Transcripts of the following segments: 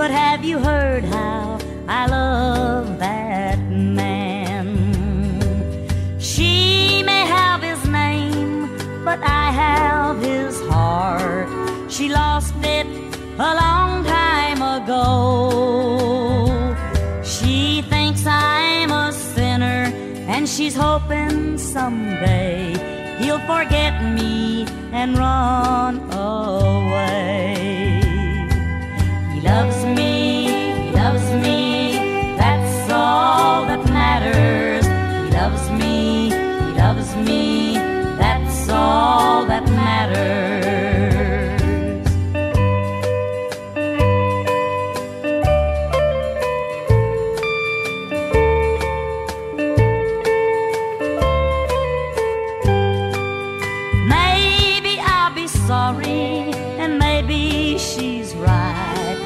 But have you heard how I love that man? She may have his name, but I have his heart. She lost it a long time ago. She thinks I'm a sinner, and she's hoping someday he'll forget me and run loves me, that's all that matters. Maybe I'll be sorry, and maybe she's right,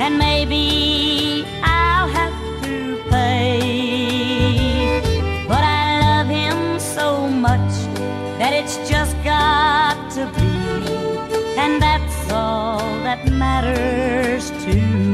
and maybe and that's all that matters to me.